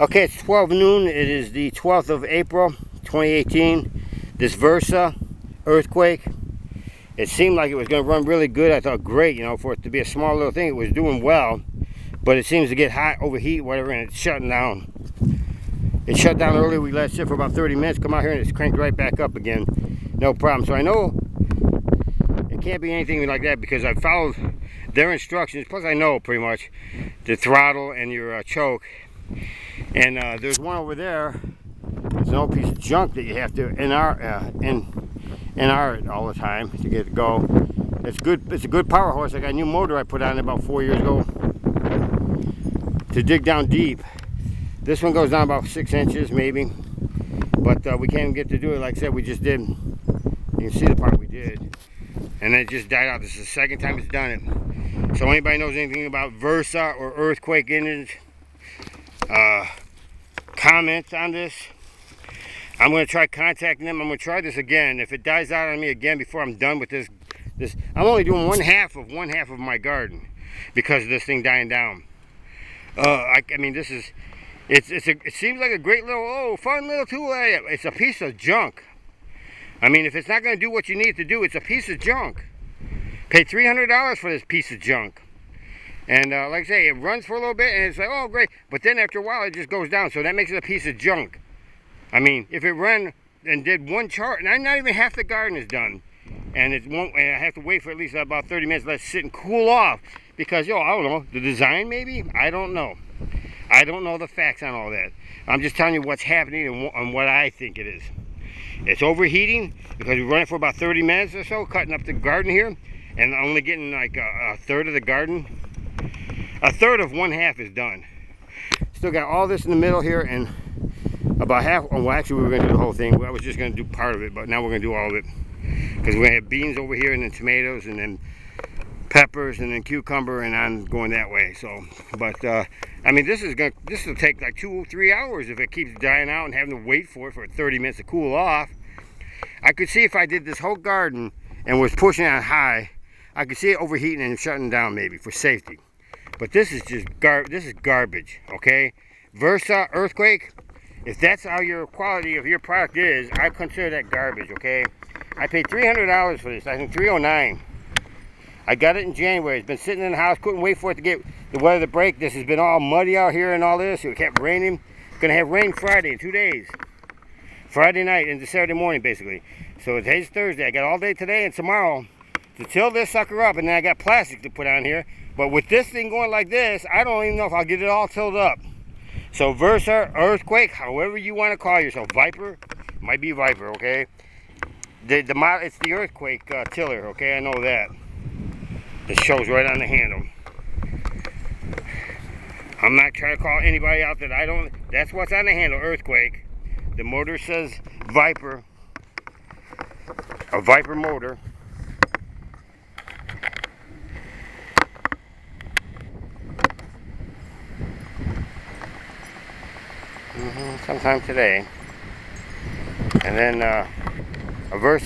Okay, it's 12 noon. It is the 12th of April, 2018. This Versa earthquake. It seemed like it was going to run really good. I thought, great, you know, for it to be a small little thing, it was doing well. But it seems to get hot, overheat, whatever, and it's shutting down. It shut down earlier. We let it sit for about 30 minutes. Come out here and it's cranked right back up again. No problem. So I know it can't be anything like that because I followed their instructions. Plus, I know pretty much the throttle and your uh, choke and uh, there's one over there. It's an old piece of junk that you have to NR uh, in it all the time to get it go. It's good. It's a good power horse. I got a new motor I put on about four years ago to dig down deep. This one goes down about six inches maybe, but uh, we can't get to do it. Like I said, we just did. You can see the part we did, and it just died out. This is the second time it's done it. So anybody knows anything about Versa or earthquake engines? Uh, comments on this. I'm going to try contacting them. I'm going to try this again. If it dies out on me again before I'm done with this, this I'm only doing one half of one half of my garden because of this thing dying down. Uh, I, I mean, this is, it's, it's a, it seems like a great little, oh, fun little tool. It's a piece of junk. I mean, if it's not going to do what you need to do, it's a piece of junk. Pay $300 for this piece of junk. And uh, like I say, it runs for a little bit and it's like, oh, great. But then after a while, it just goes down. So that makes it a piece of junk. I mean, if it ran and did one chart, and not even half the garden is done. And it won't, and I have to wait for at least about 30 minutes, let it sit and cool off. Because, yo, I don't know, the design maybe? I don't know. I don't know the facts on all that. I'm just telling you what's happening and, and what I think it is. It's overheating because we run it for about 30 minutes or so, cutting up the garden here, and only getting like a, a third of the garden a third of one half is done. Still got all this in the middle here and about half, oh, well actually we were gonna do the whole thing. I was just gonna do part of it, but now we're gonna do all of it. Because we're gonna have beans over here and then tomatoes and then peppers and then cucumber and I'm going that way. So, but uh, I mean, this is gonna, this will take like two, or three hours if it keeps dying out and having to wait for it for 30 minutes to cool off. I could see if I did this whole garden and was pushing it high, I could see it overheating and shutting down maybe for safety. But this is just gar this is garbage, okay? Versa earthquake, if that's how your quality of your product is, I consider that garbage, okay? I paid $300 for this, I think 309 I got it in January. It's been sitting in the house, couldn't wait for it to get the weather to break. This has been all muddy out here and all this. It kept raining. Gonna have rain Friday in two days. Friday night into Saturday morning, basically. So today's Thursday. I got all day today and tomorrow to till this sucker up, and then I got plastic to put on here. But with this thing going like this, I don't even know if I'll get it all tilled up. So Versa, Earthquake, however you want to call yourself, Viper, might be Viper, okay? The, the It's the Earthquake uh, tiller, okay? I know that. It shows right on the handle. I'm not trying to call anybody out that I don't, that's what's on the handle, Earthquake. The motor says Viper, a Viper motor. Sometime today. And then uh, a verse